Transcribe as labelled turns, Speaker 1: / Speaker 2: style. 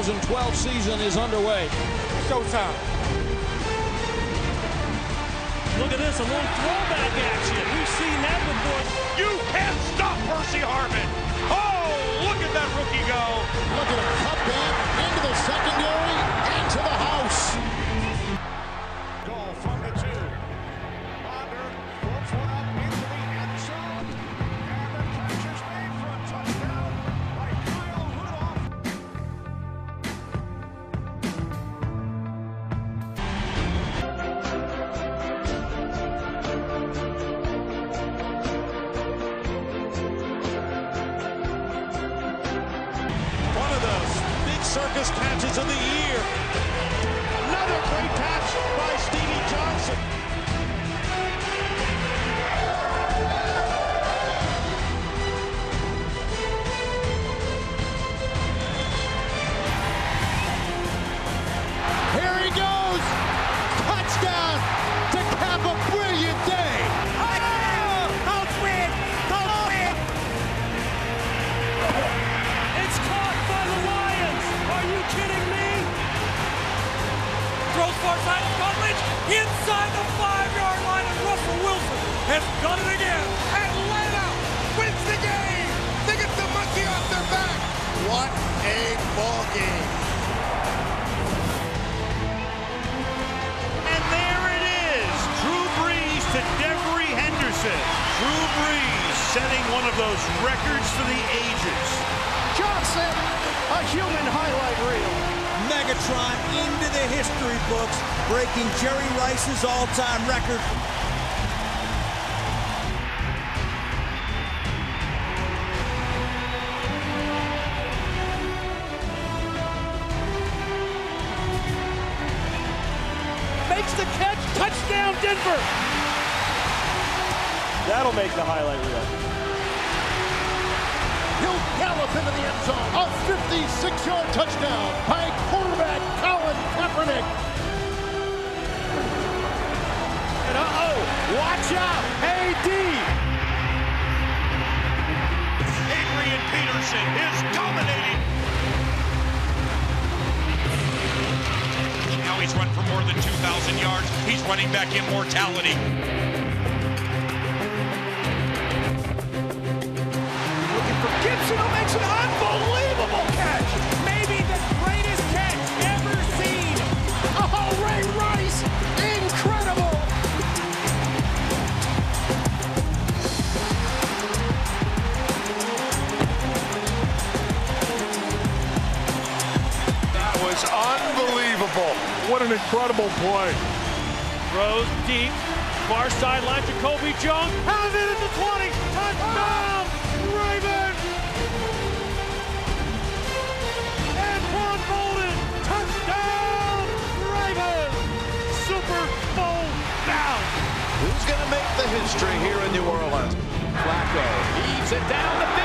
Speaker 1: 2012 season is underway.
Speaker 2: Showtime.
Speaker 3: Look at this, a little throwback action. We've seen that before.
Speaker 4: You can't stop Percy Harvin. Oh, look at that rookie go.
Speaker 5: Look at him, cut back into the secondary and to the house.
Speaker 4: Circus catches of the year. Another great catch by Stevie Johnson.
Speaker 6: Game.
Speaker 4: And there it is. Drew Brees to Devery Henderson. Drew Brees setting one of those records for the ages.
Speaker 5: Johnson, a human highlight reel.
Speaker 7: Megatron into the history books, breaking Jerry Rice's all-time record.
Speaker 3: Makes the catch. Touchdown, Denver. That'll make the highlight reel.
Speaker 5: He'll gallop into the end zone. A 56-yard touchdown by quarterback Colin Kaepernick.
Speaker 3: And uh-oh, watch out. AD.
Speaker 4: Adrian Peterson is dominating. He's run for more than 2,000 yards. He's running back immortality.
Speaker 3: An
Speaker 5: incredible
Speaker 2: play.
Speaker 3: Throws deep. Far sideline, Jacoby Jones. Has it at the 20. Touchdown, Ravens. Anquan Boldin. Touchdown, Ravens. Super Bowl bound.
Speaker 4: Who's going to make the history here in New Orleans?
Speaker 1: Flacco heaves it down the